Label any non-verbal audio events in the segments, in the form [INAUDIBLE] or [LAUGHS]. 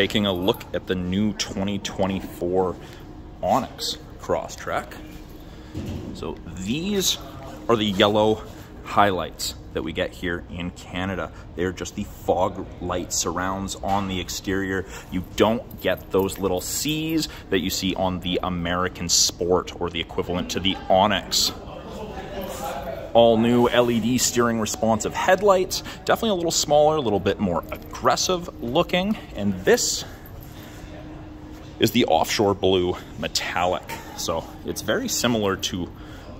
taking a look at the new 2024 Onyx Crosstrek. So these are the yellow highlights that we get here in Canada. They're just the fog light surrounds on the exterior. You don't get those little C's that you see on the American Sport or the equivalent to the Onyx. All new LED steering responsive headlights, definitely a little smaller, a little bit more aggressive looking. And this is the offshore blue metallic. So it's very similar to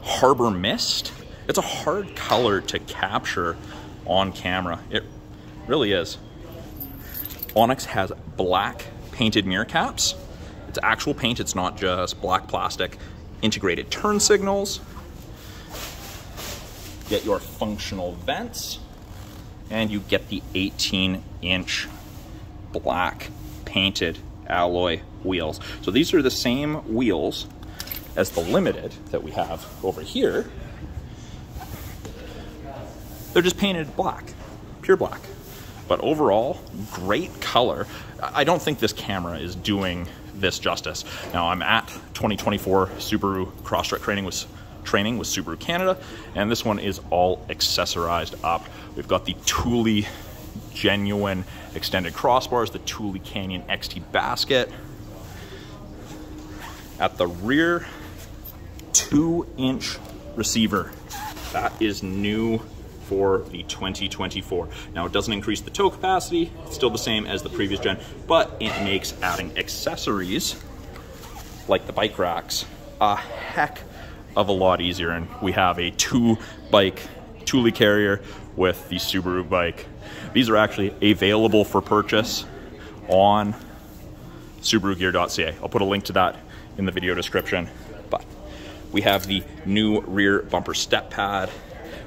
Harbor Mist. It's a hard color to capture on camera. It really is. Onyx has black painted mirror caps. It's actual paint, it's not just black plastic. Integrated turn signals. Get your functional vents. And you get the 18 inch black painted alloy wheels. So these are the same wheels as the limited that we have over here. They're just painted black, pure black. But overall, great color. I don't think this camera is doing this justice. Now I'm at 2024 Subaru Crosstrek training with training with Subaru Canada, and this one is all accessorized up. We've got the Thule genuine extended crossbars, the Thule Canyon XT basket. At the rear, two inch receiver. That is new for the 2024. Now it doesn't increase the tow capacity, it's still the same as the previous gen, but it makes adding accessories like the bike racks a heck of a lot easier. And we have a two bike Thule carrier with the Subaru bike. These are actually available for purchase on SubaruGear.ca. I'll put a link to that in the video description. But we have the new rear bumper step pad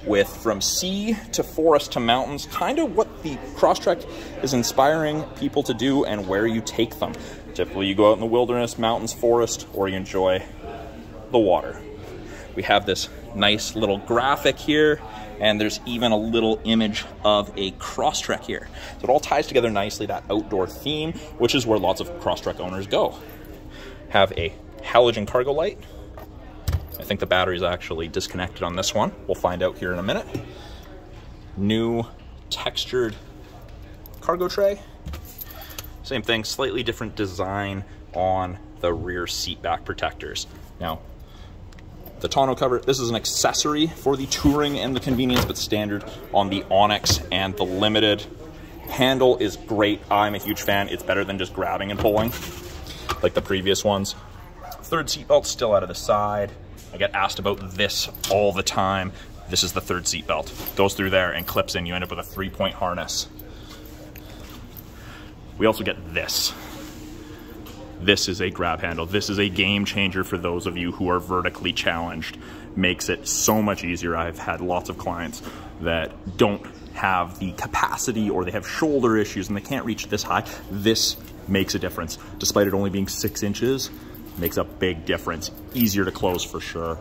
with from sea to forest to mountains, kind of what the Crosstrek is inspiring people to do and where you take them. Typically you go out in the wilderness, mountains, forest, or you enjoy the water. We have this nice little graphic here and there's even a little image of a Crosstrek here. So it all ties together nicely, that outdoor theme, which is where lots of Crosstrek owners go. Have a halogen cargo light. I think the battery's actually disconnected on this one. We'll find out here in a minute. New textured cargo tray. Same thing, slightly different design on the rear seat back protectors. Now, the tonneau cover. This is an accessory for the Touring and the convenience, but standard on the Onyx and the Limited. Handle is great. I'm a huge fan. It's better than just grabbing and pulling like the previous ones. Third seatbelt still out of the side. I get asked about this all the time. This is the third seatbelt. Goes through there and clips in. You end up with a three-point harness. We also get this this is a grab handle. This is a game changer for those of you who are vertically challenged. Makes it so much easier. I've had lots of clients that don't have the capacity or they have shoulder issues and they can't reach this high. This makes a difference. Despite it only being six inches, makes a big difference. Easier to close for sure.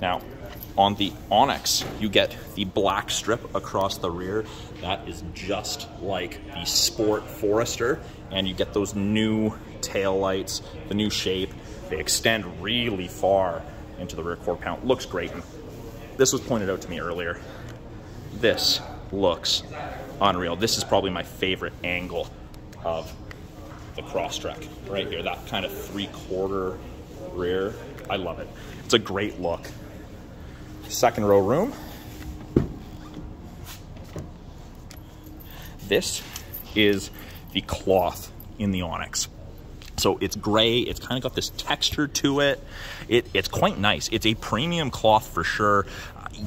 Now, on the Onyx, you get the black strip across the rear. That is just like the Sport Forester, and you get those new tail lights, the new shape. They extend really far into the rear quarter panel. Looks great. This was pointed out to me earlier. This looks unreal. This is probably my favorite angle of the Crosstrek right here. That kind of three-quarter rear. I love it. It's a great look second row room. This is the cloth in the Onyx. So it's gray, it's kind of got this texture to it. it. It's quite nice. It's a premium cloth for sure.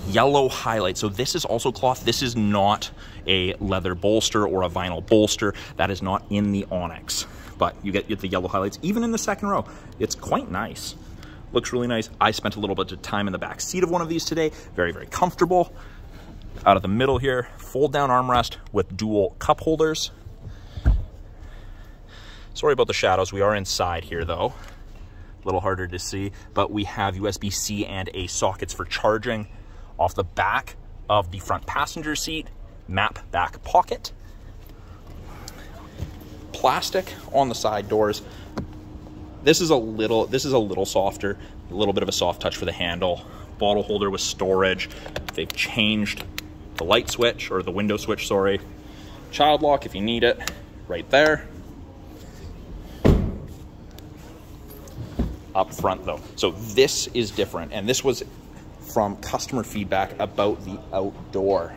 Yellow highlight. So this is also cloth. This is not a leather bolster or a vinyl bolster. That is not in the Onyx. But you get, you get the yellow highlights. Even in the second row, it's quite nice. Looks really nice. I spent a little bit of time in the back seat of one of these today. Very, very comfortable. Out of the middle here, fold down armrest with dual cup holders. Sorry about the shadows. We are inside here though. A little harder to see, but we have USB-C and A sockets for charging off the back of the front passenger seat, map back pocket. plastic on the side doors. This is a little this is a little softer, a little bit of a soft touch for the handle. Bottle holder with storage. They've changed the light switch or the window switch, sorry. Child lock if you need it, right there. Up front though. So this is different and this was from customer feedback about the outdoor.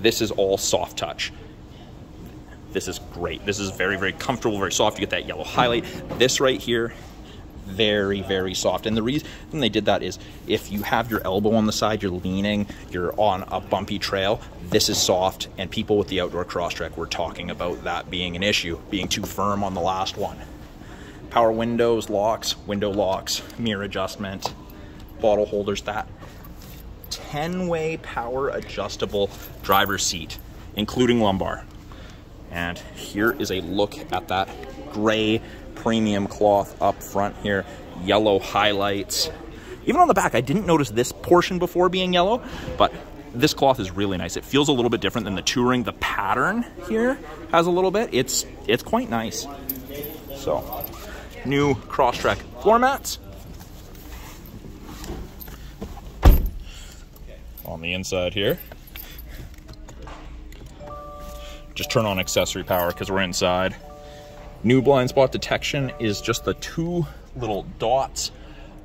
This is all soft touch. This is great. This is very, very comfortable, very soft. You get that yellow highlight. This right here, very, very soft. And the reason they did that is if you have your elbow on the side, you're leaning, you're on a bumpy trail, this is soft. And people with the outdoor Crosstrek were talking about that being an issue, being too firm on the last one. Power windows, locks, window locks, mirror adjustment, bottle holders, that 10-way power adjustable driver's seat, including lumbar. And here is a look at that gray premium cloth up front here, yellow highlights. Even on the back, I didn't notice this portion before being yellow, but this cloth is really nice. It feels a little bit different than the Touring. The pattern here has a little bit. It's it's quite nice. So, new Crosstrek floor mats. On the inside here. Just turn on accessory power because we're inside. New blind spot detection is just the two little dots.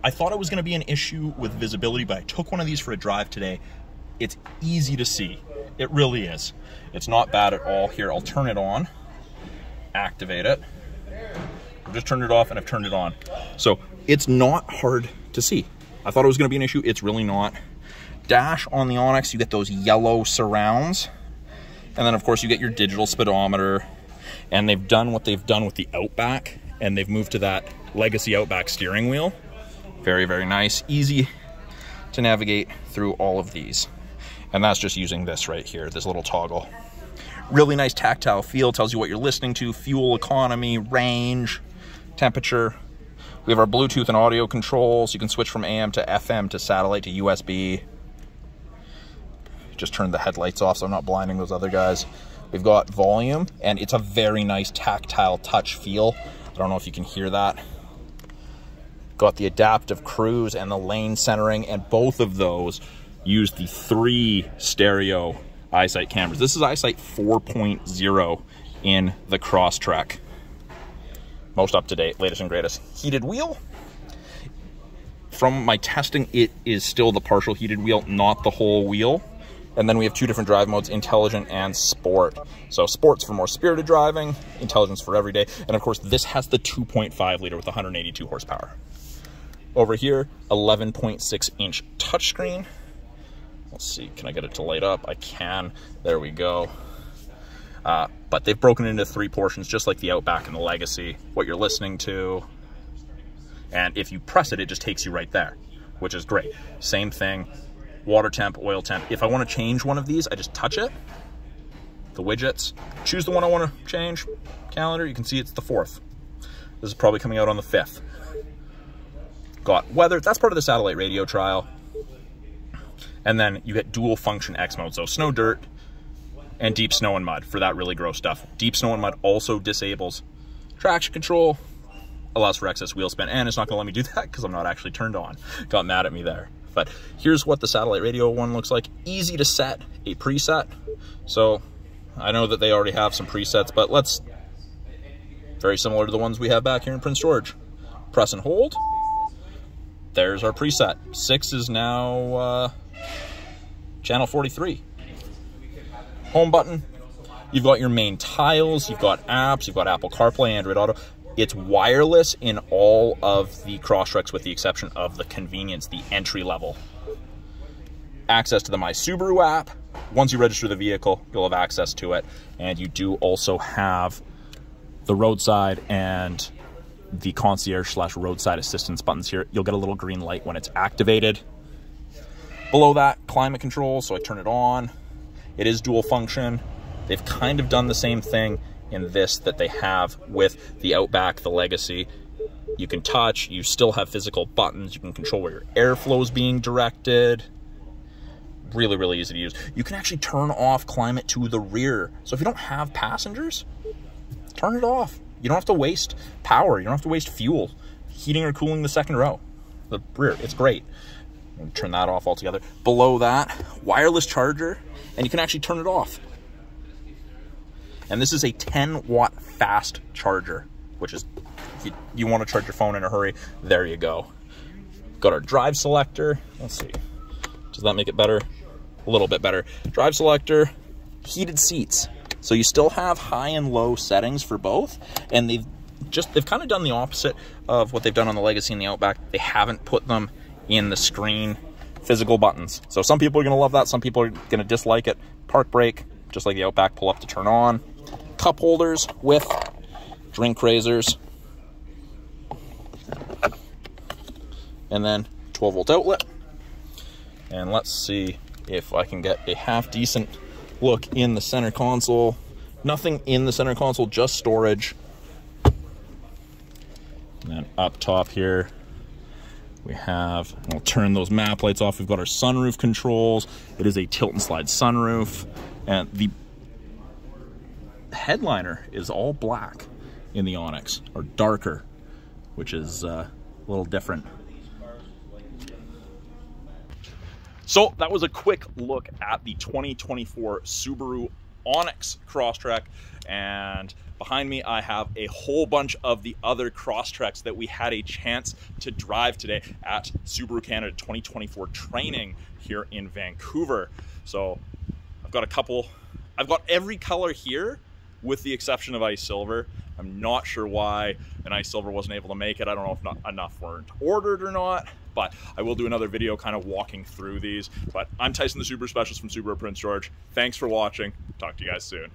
I thought it was gonna be an issue with visibility, but I took one of these for a drive today. It's easy to see. It really is. It's not bad at all. Here, I'll turn it on, activate it. I've just turned it off and I've turned it on. So it's not hard to see. I thought it was gonna be an issue. It's really not. Dash on the Onyx, you get those yellow surrounds. And then of course you get your digital speedometer and they've done what they've done with the Outback and they've moved to that legacy Outback steering wheel. Very, very nice. Easy to navigate through all of these. And that's just using this right here, this little toggle. Really nice tactile feel, tells you what you're listening to, fuel economy, range, temperature. We have our Bluetooth and audio controls. You can switch from AM to FM to satellite to USB. Just turned the headlights off so I'm not blinding those other guys. We've got volume, and it's a very nice tactile touch feel. I don't know if you can hear that. Got the adaptive cruise and the lane centering, and both of those use the three stereo eyesight cameras. This is eyesight 4.0 in the Crosstrek. Most up to date, latest and greatest. Heated wheel. From my testing, it is still the partial heated wheel, not the whole wheel. And then we have two different drive modes, intelligent and sport. So sport's for more spirited driving, intelligence for everyday. And of course, this has the 2.5 liter with 182 horsepower. Over here, 11.6 inch touchscreen. Let's see, can I get it to light up? I can. There we go. Uh, but they've broken into three portions, just like the Outback and the Legacy. What you're listening to, and if you press it, it just takes you right there, which is great. Same thing, water temp, oil temp. If I want to change one of these, I just touch it, the widgets, choose the one I want to change, calendar, you can see it's the 4th. This is probably coming out on the 5th. Got weather, that's part of the satellite radio trial. And then you get dual function X mode, so snow, dirt, and deep snow and mud for that really gross stuff. Deep snow and mud also disables traction control, allows for excess wheel spin, and it's not gonna let me do [LAUGHS] that because I'm not actually turned on. Got mad at me there. But here's what the satellite radio one looks like. Easy to set a preset. So I know that they already have some presets, but let's, very similar to the ones we have back here in Prince George. Press and hold. There's our preset. Six is now uh, channel 43. Home button. You've got your main tiles, you've got apps, you've got Apple CarPlay, Android Auto. It's wireless in all of the Crosstreks with the exception of the convenience, the entry level. Access to the My Subaru app. Once you register the vehicle, you'll have access to it. And you do also have the roadside and the concierge slash roadside assistance buttons here. You'll get a little green light when it's activated. Below that, climate control, so I turn it on. It is dual function. They've kind of done the same thing in this that they have with the Outback, the Legacy. You can touch, you still have physical buttons, you can control where your airflow is being directed. Really, really easy to use. You can actually turn off climate to the rear. So if you don't have passengers, turn it off. You don't have to waste power. You don't have to waste fuel heating or cooling the second row. The rear, it's great. Turn that off altogether. Below that, wireless charger, and you can actually turn it off. And this is a 10 watt fast charger, which is, if you, you want to charge your phone in a hurry, there you go. Got our drive selector. Let's see. Does that make it better? A little bit better. Drive selector, heated seats. So you still have high and low settings for both, and they've just they've kind of done the opposite of what they've done on the Legacy and the Outback. They haven't put them in the screen physical buttons. So some people are going to love that, some people are going to dislike it. Park brake, just like the Outback, pull up to turn on. Cup holders with drink raisers. And then 12 volt outlet. And let's see if I can get a half decent look in the center console. Nothing in the center console, just storage. And then up top here, we have, I'll turn those map lights off. We've got our sunroof controls. It is a tilt and slide sunroof. And the headliner is all black in the Onyx, or darker, which is uh, a little different. So that was a quick look at the 2024 Subaru Onyx Crosstrek and behind me I have a whole bunch of the other Crosstreks that we had a chance to drive today at Subaru Canada 2024 training here in Vancouver. So I've got a couple, I've got every color here with the exception of ice silver. I'm not sure why an ice silver wasn't able to make it. I don't know if not enough weren't ordered or not, but I will do another video kind of walking through these. But I'm Tyson, the Subaru Specialist from Subaru Prince George. Thanks for watching. Talk to you guys soon.